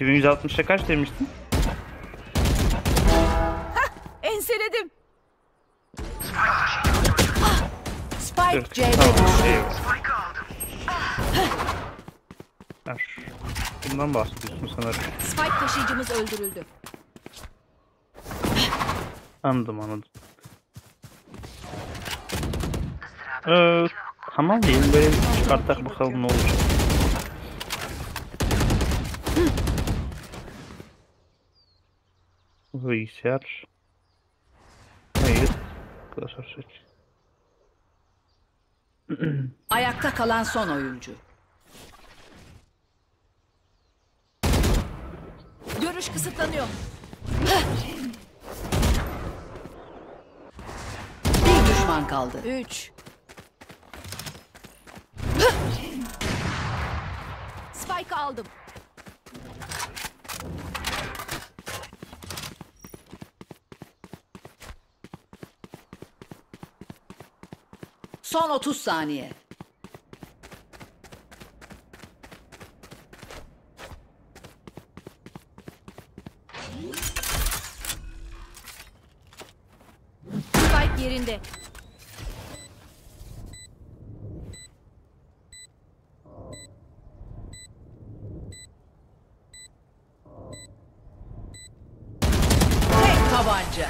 2160'a kaç demiştin? Enseledim. Spike Dur. C'de düştü. Ver. Bundan bahsediyorsun sanırım. Spike taşıyıcımız öldürüldü. Anladım anladım. Ee, tamam diyelim böyle bir çıkarttak bakalım ne olacak. Bilgisayar. Hayır. Klasör seç. Ayakta kalan son oyuncu. Görüş kısıtlanıyor. Bir düşman kaldı. 3 Spike aldım. Son 30 saniye. Spike yerinde. Tek tabanca.